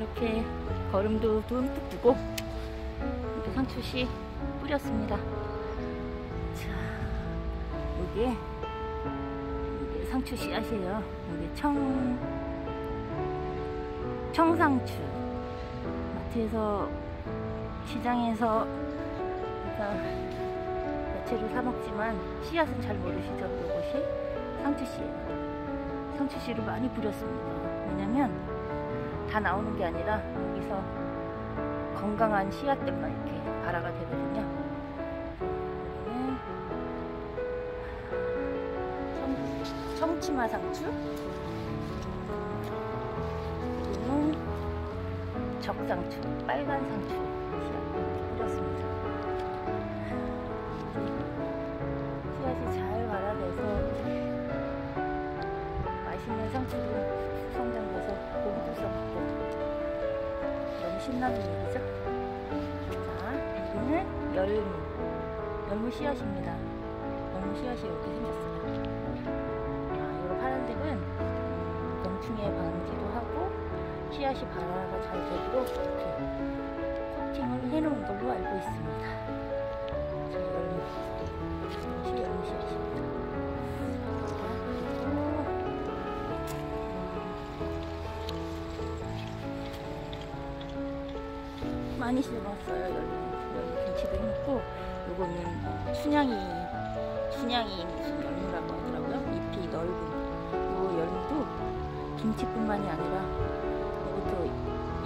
이렇게 거름도 듬뿍 두고 이렇게 상추씨 뿌렸습니다. 자, 이게 이게 상추 씨앗이에요. 이게 청 청상추 마트에서 시장에서 야채를 사 먹지만 씨앗은 잘 모르시죠? 이것이 상추 씨예요. 상추 씨를 많이 뿌렸습니다. 왜냐면 다 나오는 게 아니라 여기서 건강한 씨앗들만 이렇게 발화가 되거든요. 청치마 상추 여기는 적상추, 빨간 상추. 씨앗이 잘 발화돼서 맛있는 상추로 신나는 일이죠. 자, 여기는 열무, 열무 씨앗입니다. 열무 씨앗이 이렇게 생겼어요. 아, 이 파란색은 음, 병충해 방지도 하고 씨앗이 발화가 잘 되도록 이렇게 코팅을 해놓은 걸로 알고 있습니다. 자, 열무, 많이 심었어요. 열무, 열무 김치도 해놓고 요거는 순양이 순양이 무슨 열무라고 하더라고요. 잎이 넓은 요 열무도 김치뿐만이 아니라 이것도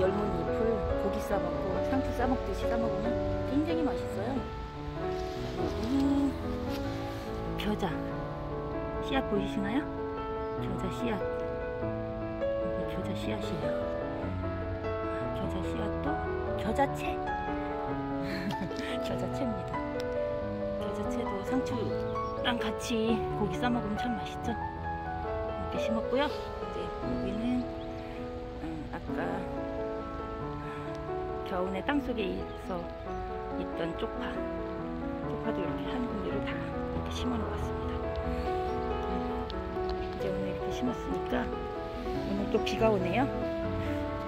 열무 잎을 고기 싸먹고 상추 싸먹듯이 싸먹으면 굉장히 맛있어요. 여기는 겨자 씨앗 보이시나요? 겨자 씨앗 이게 겨자 씨앗이에요. 겨자 씨앗도 겨자채 겨자채입니다. 겨자채도 상추랑 같이 고기 싸먹으면 참 맛있죠. 이렇게 심었고요. 이제 여기는 음, 아까 겨우내 땅속에 서 있던 쪽파 쪽파도 이렇게 한 군데를 다 이렇게 심어 놓았습니다. 음, 이제 오늘 이렇게 심었으니까 오늘 또 비가 오네요.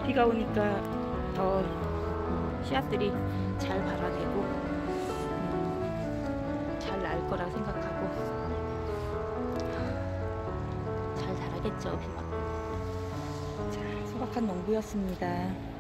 비가 오니까 더 씨앗들이 잘 발화되고 음, 잘날 거라 생각하고 잘 자라겠죠 자 소박한 농부였습니다